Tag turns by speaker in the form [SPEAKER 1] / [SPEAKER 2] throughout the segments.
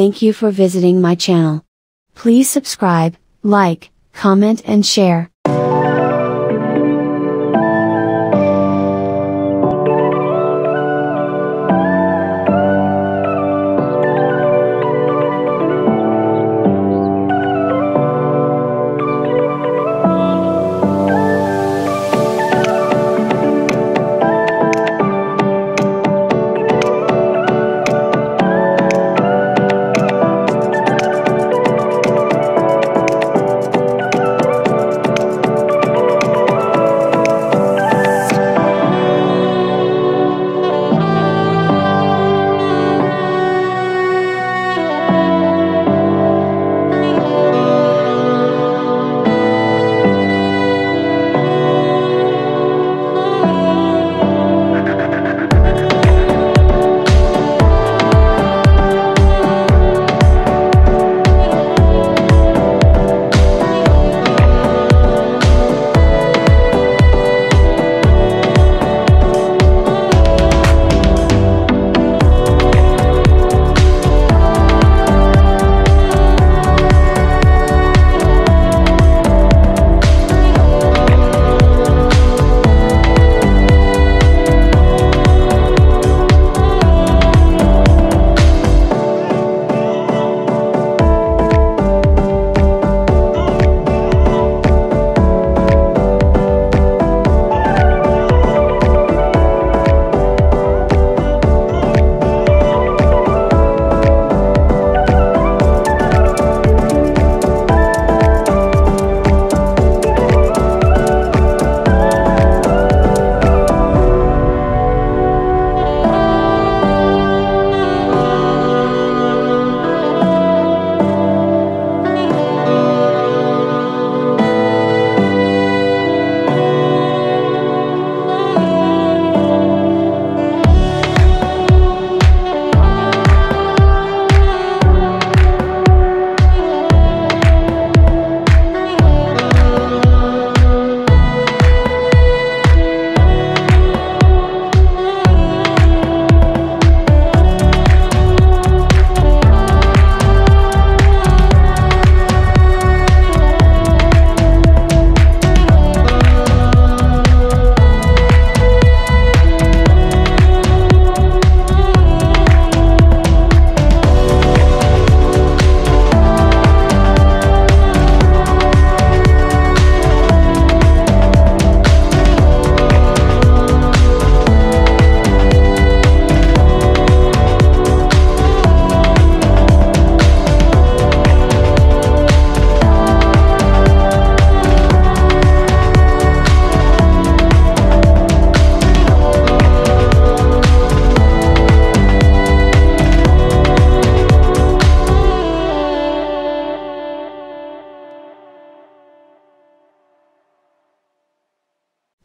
[SPEAKER 1] Thank you for visiting my channel. Please subscribe, like, comment and share.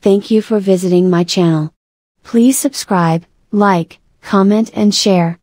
[SPEAKER 1] Thank you for visiting my channel. Please subscribe, like, comment and share.